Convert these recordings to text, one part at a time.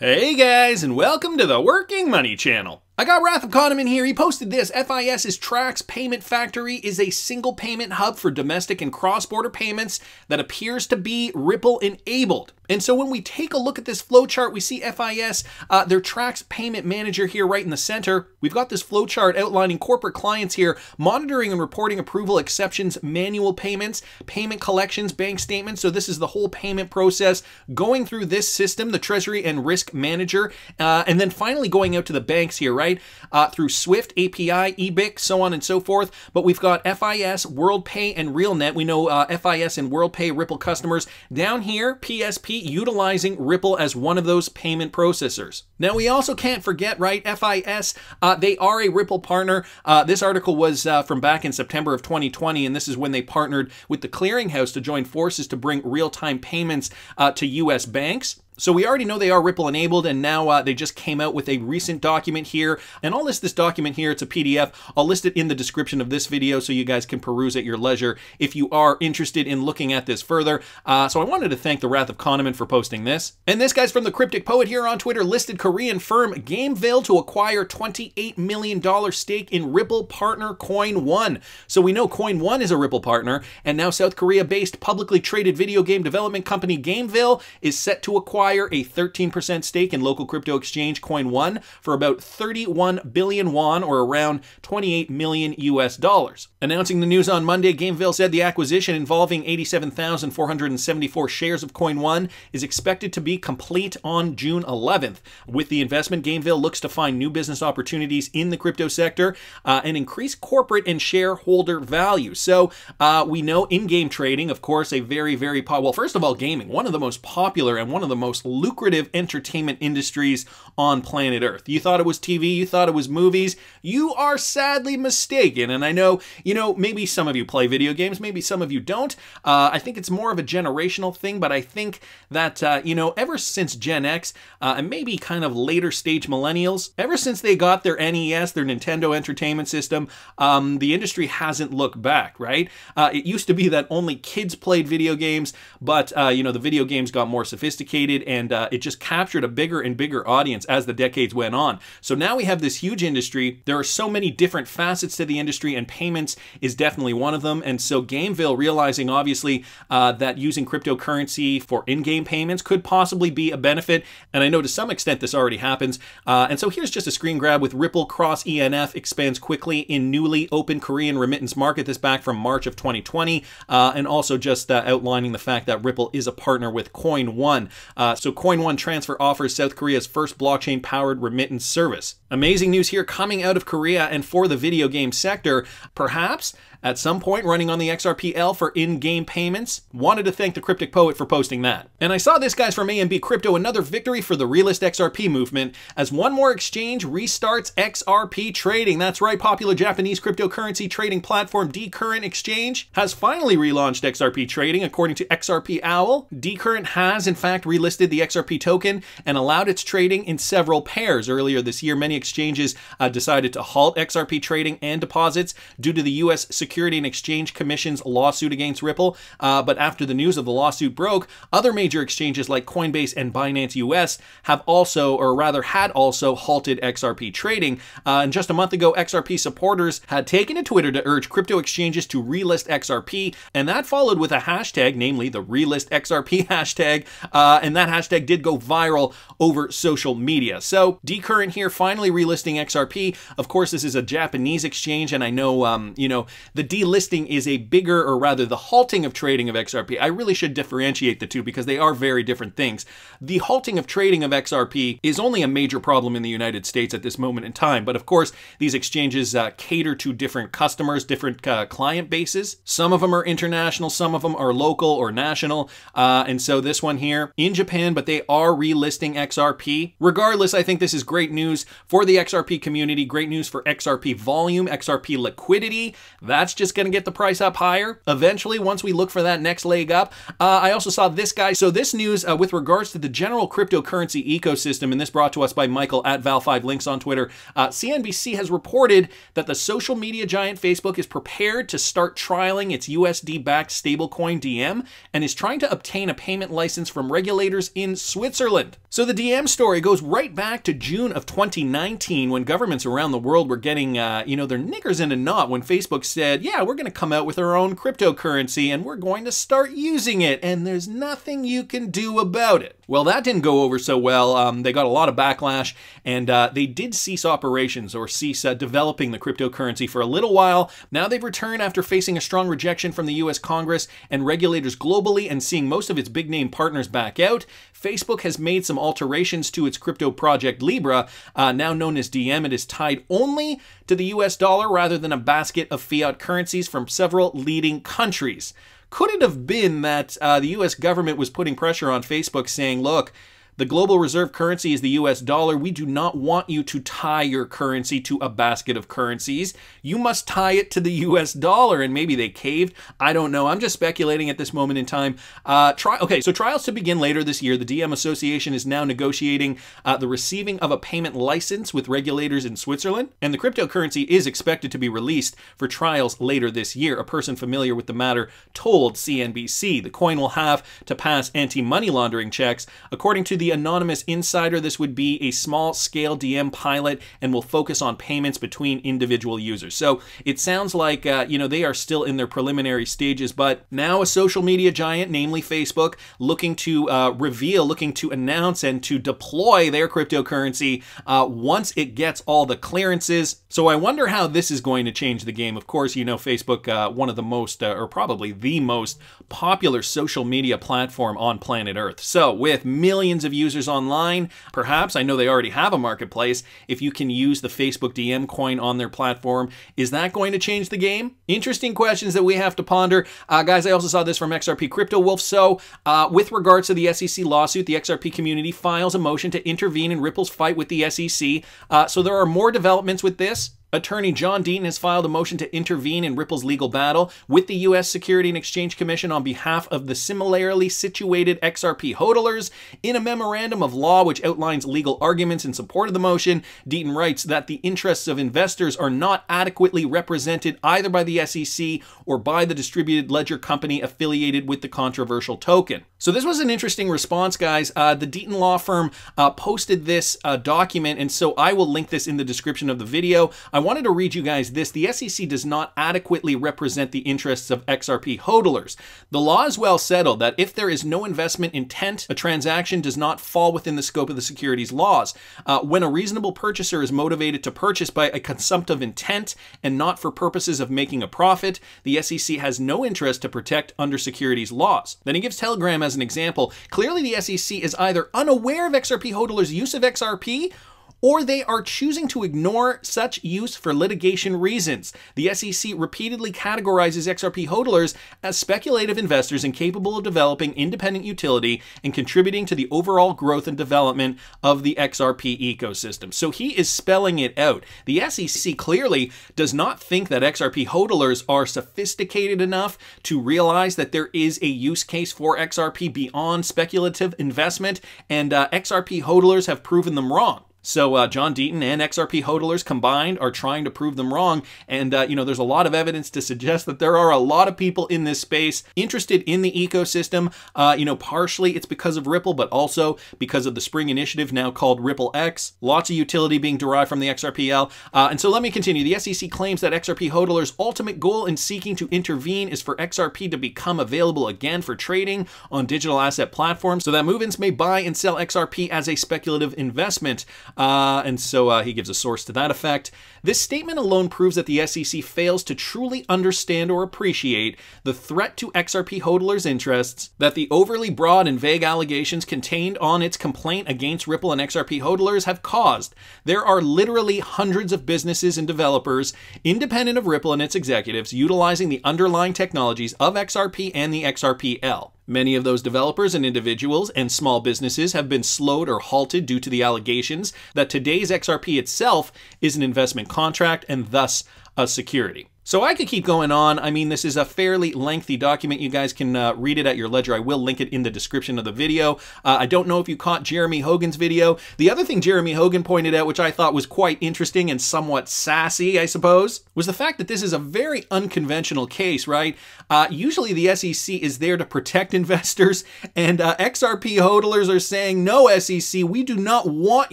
Hey guys, and welcome to the Working Money Channel. I got Wrath of Kahneman here. He posted this. FIS's Trax Payment Factory is a single payment hub for domestic and cross-border payments that appears to be Ripple enabled. And so when we take a look at this flowchart, we see FIS, uh, their Trax Payment Manager here right in the center. We've got this flowchart outlining corporate clients here, monitoring and reporting approval exceptions, manual payments, payment collections, bank statements. So this is the whole payment process going through this system, the Treasury and Risk Manager, uh, and then finally going out to the banks here, right? Right? Uh, through Swift, API, EBIC, so on and so forth. But we've got FIS, WorldPay, and RealNet. We know uh, FIS and WorldPay Ripple customers. Down here, PSP utilizing Ripple as one of those payment processors. Now, we also can't forget, right, FIS, uh, they are a Ripple partner. Uh, this article was uh, from back in September of 2020, and this is when they partnered with the clearinghouse to join forces to bring real-time payments uh, to U.S. banks. So we already know they are Ripple enabled, and now uh, they just came out with a recent document here. And I'll list this document here. It's a PDF. I'll list it in the description of this video so you guys can peruse at your leisure if you are interested in looking at this further. Uh, so I wanted to thank the Wrath of Kahneman for posting this. And this guy's from the Cryptic Poet here on Twitter listed Korean firm Gamevil to acquire $28 million stake in Ripple partner Coin One. So we know Coin One is a Ripple partner, and now South Korea-based publicly traded video game development company Gamevil is set to acquire acquire a 13% stake in local crypto exchange Coin One for about 31 billion won or around 28 million US dollars. Announcing the news on Monday, Gamevil said the acquisition involving 87,474 shares of Coin One is expected to be complete on June 11th. With the investment, Gamevil looks to find new business opportunities in the crypto sector uh, and increase corporate and shareholder value. So uh, we know in-game trading, of course, a very, very, well, first of all, gaming, one of the most popular and one of the most most lucrative entertainment industries on planet Earth. You thought it was TV, you thought it was movies. You are sadly mistaken. And I know, you know, maybe some of you play video games, maybe some of you don't. Uh, I think it's more of a generational thing, but I think that, uh, you know, ever since Gen X, uh, and maybe kind of later stage millennials, ever since they got their NES, their Nintendo Entertainment System, um, the industry hasn't looked back, right? Uh, it used to be that only kids played video games, but, uh, you know, the video games got more sophisticated and uh, it just captured a bigger and bigger audience as the decades went on. So now we have this huge industry. There are so many different facets to the industry, and payments is definitely one of them. And so Gamevil realizing obviously uh, that using cryptocurrency for in-game payments could possibly be a benefit, and I know to some extent this already happens. Uh, and so here's just a screen grab with Ripple Cross ENF expands quickly in newly open Korean remittance market. This back from March of 2020, uh, and also just uh, outlining the fact that Ripple is a partner with Coin One. Uh, so Coin One Transfer offers South Korea's first blockchain powered remittance service. Amazing news here coming out of Korea and for the video game sector. Perhaps maps at some point running on the XRPL for in-game payments. Wanted to thank the Cryptic Poet for posting that. And I saw this guy's from AMB Crypto, another victory for the relist XRP movement, as one more exchange restarts XRP trading. That's right, popular Japanese cryptocurrency trading platform DeCurret Exchange has finally relaunched XRP trading, according to XRP Owl. DeCurret has, in fact, relisted the XRP token and allowed its trading in several pairs. Earlier this year, many exchanges uh, decided to halt XRP trading and deposits due to the U.S. Security and Exchange Commission's lawsuit against Ripple. Uh, but after the news of the lawsuit broke, other major exchanges like Coinbase and Binance US have also, or rather had also, halted XRP trading. Uh, and just a month ago, XRP supporters had taken to Twitter to urge crypto exchanges to relist XRP, and that followed with a hashtag, namely the relist XRP hashtag, uh, and that hashtag did go viral over social media. So DeCurret here finally relisting XRP. Of course, this is a Japanese exchange, and I know, um, you know, the delisting is a bigger, or rather the halting of trading of XRP. I really should differentiate the two because they are very different things. The halting of trading of XRP is only a major problem in the United States at this moment in time. But of course, these exchanges uh, cater to different customers, different uh, client bases. Some of them are international, some of them are local or national. Uh, and so this one here in Japan, but they are relisting XRP. Regardless, I think this is great news for the XRP community, great news for XRP volume, XRP liquidity. That's that's just going to get the price up higher eventually once we look for that next leg up. Uh, I also saw this guy. So this news uh, with regards to the general cryptocurrency ecosystem, and this brought to us by Michael at Val5Links on Twitter. Uh, CNBC has reported that the social media giant Facebook is prepared to start trialing its USD-backed stablecoin Diem and is trying to obtain a payment license from regulators in Switzerland. So the Diem story goes right back to June of 2019 when governments around the world were getting, uh, you know, their knickers in a knot when Facebook said, yeah, we're going to come out with our own cryptocurrency and we're going to start using it and there's nothing you can do about it. Well, that didn't go over so well. Um, they got a lot of backlash and uh, they did cease operations or cease uh, developing the cryptocurrency for a little while. Now they've returned after facing a strong rejection from the US Congress and regulators globally and seeing most of its big name partners back out. Facebook has made some alterations to its crypto project Libra, uh, now known as Diem. It is tied only to the US dollar rather than a basket of fiat currencies from several leading countries. Could it have been that uh, the US government was putting pressure on Facebook saying, look, the global reserve currency is the US dollar. We do not want you to tie your currency to a basket of currencies. You must tie it to the US dollar. And maybe they caved. I don't know. I'm just speculating at this moment in time. Uh, try, okay, so trials to begin later this year. The Diem Association is now negotiating uh, the receiving of a payment license with regulators in Switzerland. And the cryptocurrency is expected to be released for trials later this year. A person familiar with the matter told CNBC the coin will have to pass anti money laundering checks. According to the anonymous insider, this would be a small scale Diem pilot and will focus on payments between individual users. So it sounds like, uh, you know, they are still in their preliminary stages, but now a social media giant, namely Facebook, looking to uh, reveal, looking to announce and to deploy their cryptocurrency uh, once it gets all the clearances. So I wonder how this is going to change the game. Of course, you know, Facebook, uh, one of the most, uh, or probably the most popular social media platform on planet Earth. So with millions of users online. Perhaps, I know they already have a marketplace, if you can use the Facebook Diem coin on their platform. Is that going to change the game? Interesting questions that we have to ponder. Uh, guys, I also saw this from XRP Crypto Wolf. So, uh, with regards to the SEC lawsuit, the XRP community files a motion to intervene in Ripple's fight with the SEC. Uh, so, there are more developments with this. Attorney John Deaton has filed a motion to intervene in Ripple's legal battle with the U.S. Security and Exchange Commission on behalf of the similarly situated XRP hodlers. In a memorandum of law which outlines legal arguments in support of the motion, Deaton writes that the interests of investors are not adequately represented either by the SEC or by the distributed ledger company affiliated with the controversial token. So this was an interesting response, guys. Uh, the Deaton law firm uh, posted this uh, document, and so I will link this in the description of the video. I wanted to read you guys this. The SEC does not adequately represent the interests of XRP hodlers. The law is well settled that if there is no investment intent, a transaction does not fall within the scope of the securities laws. Uh, when a reasonable purchaser is motivated to purchase by a consumptive intent and not for purposes of making a profit, the SEC has no interest to protect under securities laws. Then he gives Telegram as an example. Clearly, the SEC is either unaware of XRP hodlers' use of XRP or they are choosing to ignore such use for litigation reasons. The SEC repeatedly categorizes XRP hodlers as speculative investors incapable of developing independent utility and contributing to the overall growth and development of the XRP ecosystem. So he is spelling it out. The SEC clearly does not think that XRP hodlers are sophisticated enough to realize that there is a use case for XRP beyond speculative investment, and uh, XRP hodlers have proven them wrong. So uh, John Deaton and XRP hodlers combined are trying to prove them wrong. And, uh, you know, there's a lot of evidence to suggest that there are a lot of people in this space interested in the ecosystem. Uh, you know, partially it's because of Ripple, but also because of the Xpring Initiative now called Ripple X. Lots of utility being derived from the XRPL. Uh, and so let me continue. The SEC claims that XRP hodlers' ultimate goal in seeking to intervene is for XRP to become available again for trading on digital asset platforms so that movants may buy and sell XRP as a speculative investment. Uh, and so uh, he gives a source to that effect. This statement alone proves that the SEC fails to truly understand or appreciate the threat to XRP hodlers' interests that the overly broad and vague allegations contained on its complaint against Ripple and XRP hodlers have caused. There are literally hundreds of businesses and developers, independent of Ripple and its executives, utilizing the underlying technologies of XRP and the XRPL. Many of those developers and individuals and small businesses have been slowed or halted due to the allegations that today's XRP itself is an investment contract and thus a security. So I could keep going on. I mean, this is a fairly lengthy document. You guys can uh, read it at your leisure. I will link it in the description of the video. Uh, I don't know if you caught Jeremy Hogan's video. The other thing Jeremy Hogan pointed out, which I thought was quite interesting and somewhat sassy, I suppose, was the fact that this is a very unconventional case, right? Uh, usually the SEC is there to protect investors, and uh, XRP hodlers are saying, no, SEC, we do not want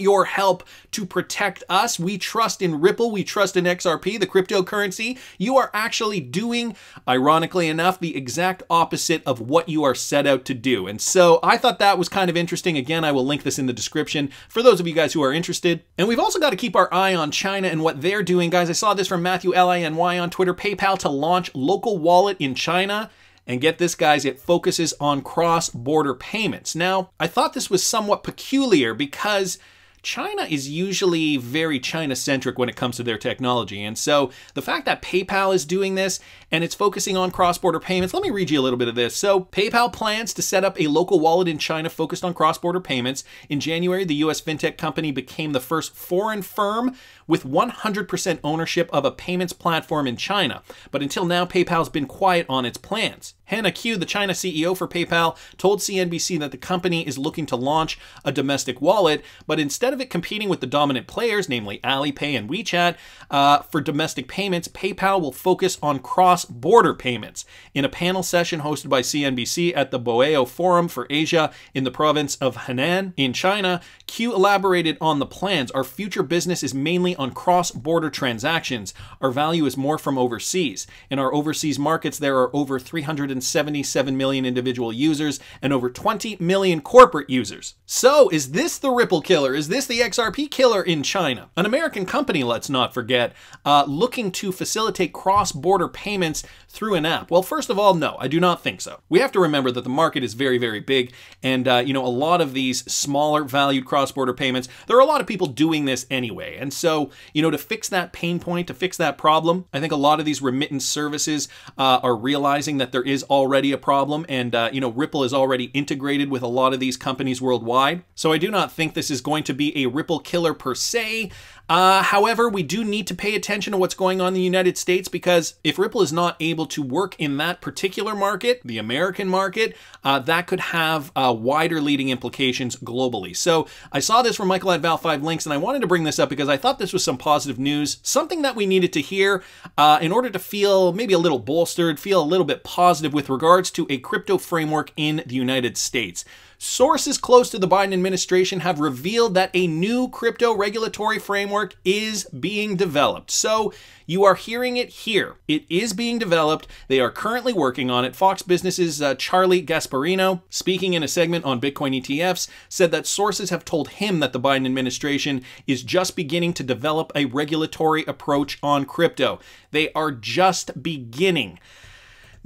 your help to protect us. We trust in Ripple. We trust in XRP, the cryptocurrency. Are actually doing, ironically enough, the exact opposite of what you are set out to do. And so I thought that was kind of interesting. Again, I will link this in the description for those of you guys who are interested. And we've also got to keep our eye on China and what they're doing. Guys, I saw this from Matthew L-I-N-Y on Twitter. PayPal to launch local wallet in China. And get this, guys, it focuses on cross border payments. Now, I thought this was somewhat peculiar because China is usually very China centric when it comes to their technology. And so the fact that PayPal is doing this and it's focusing on cross border payments, let me read you a little bit of this. So, PayPal plans to set up a local wallet in China focused on cross border payments. In January, the US fintech company became the first foreign firm with 100% ownership of a payments platform in China. But until now, PayPal's been quiet on its plans. Hannah Qu, the China CEO for PayPal, told CNBC that the company is looking to launch a domestic wallet, but instead of it competing with the dominant players, namely Alipay and WeChat, uh, for domestic payments, PayPal will focus on cross-border payments. In a panel session hosted by CNBC at the Boao Forum for Asia in the province of Hainan in China, Qu elaborated on the plans. Our future business is mainly on cross-border transactions. Our value is more from overseas. In our overseas markets, there are over 377 million individual users and over 20 million corporate users. So, is this the Ripple killer? Is this the XRP killer in China? An American company, let's not forget, uh, looking to facilitate cross-border payments through an app. Well, first of all, no, I do not think so. We have to remember that the market is very, very big, and uh, you know a lot of these smaller valued cross-border payments, there are a lot of people doing this anyway, and so you know, to fix that pain point, to fix that problem, I think a lot of these remittance services uh, are realizing that there is already a problem, and, uh, you know, Ripple is already integrated with a lot of these companies worldwide. So I do not think this is going to be a Ripple killer per se. Uh, however, we do need to pay attention to what's going on in the United States because if Ripple is not able to work in that particular market, the American market, uh, that could have uh, wider leading implications globally. So I saw this from Michael at Val5 Links, and I wanted to bring this up because I thought this was some positive news, something that we needed to hear uh, in order to feel maybe a little bolstered, feel a little bit positive with regards to a crypto framework in the United States. Sources close to the Biden administration have revealed that a new crypto regulatory framework is being developed. So you are hearing it here. It is being developed. They are currently working on it. Fox Business's uh, Charlie Gasparino, speaking in a segment on Bitcoin ETFs, said that sources have told him that the Biden administration is just beginning to develop a regulatory approach on crypto. They are just beginning.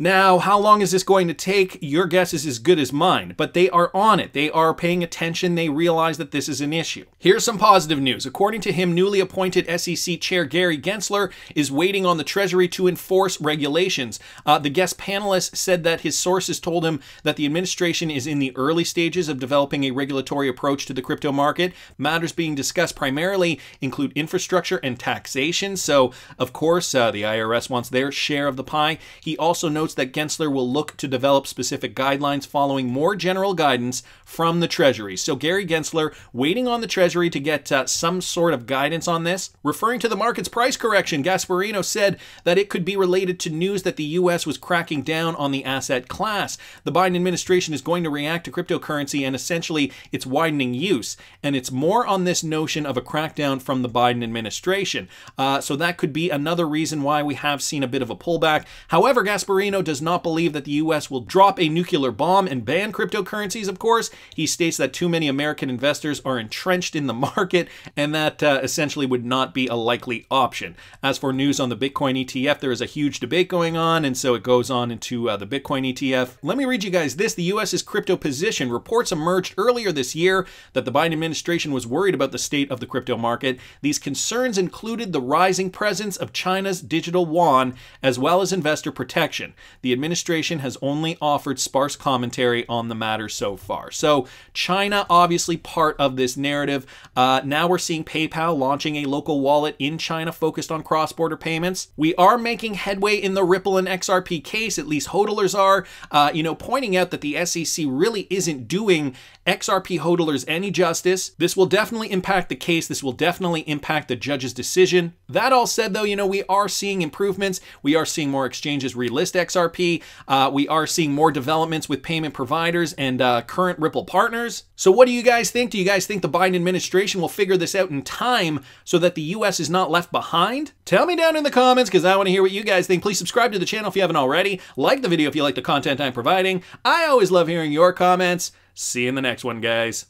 Now, how long is this going to take? Your guess is as good as mine, but they are on it. They are paying attention. They realize that this is an issue. Here's some positive news. According to him, newly appointed SEC Chair Gary Gensler is waiting on the Treasury to enforce regulations. Uh, the guest panelist said that his sources told him that the administration is in the early stages of developing a regulatory approach to the crypto market. Matters being discussed primarily include infrastructure and taxation. So, of course, uh, the IRS wants their share of the pie. He also notes notes that Gensler will look to develop specific guidelines following more general guidance from the Treasury. So Gary Gensler waiting on the Treasury to get uh, some sort of guidance on this. Referring to the market's price correction, Gasparino said that it could be related to news that the U.S. was cracking down on the asset class. The Biden administration is going to react to cryptocurrency and essentially its widening use. And it's more on this notion of a crackdown from the Biden administration. Uh, so that could be another reason why we have seen a bit of a pullback. However, Gasparino does not believe that the U.S. will drop a nuclear bomb and ban cryptocurrencies, of course. He states that too many American investors are entrenched in the market and that uh, essentially would not be a likely option. As for news on the Bitcoin ETF, there is a huge debate going on, and so it goes on into uh, the Bitcoin ETF. Let me read you guys this. The U.S.'s crypto position. Reports emerged earlier this year that the Biden administration was worried about the state of the crypto market. These concerns included the rising presence of China's digital yuan as well as investor protection. The administration has only offered sparse commentary on the matter so far. So, China, obviously part of this narrative. Uh, now we're seeing PayPal launching a local wallet in China focused on cross border payments. We are making headway in the Ripple and XRP case, at least hodlers are, uh, you know, pointing out that the SEC really isn't doing XRP hodlers any justice. This will definitely impact the case. This will definitely impact the judge's decision. That all said, though, you know, we are seeing improvements. We are seeing more exchanges relist XRP. Uh, we are seeing more developments with payment providers and uh, current Ripple partners. So, what do you guys think? Do you guys think the Biden administration will figure this out in time so that the U.S. is not left behind? Tell me down in the comments because I want to hear what you guys think. Please subscribe to the channel if you haven't already. Like the video if you like the content I'm providing. I always love hearing your comments. See you in the next one, guys.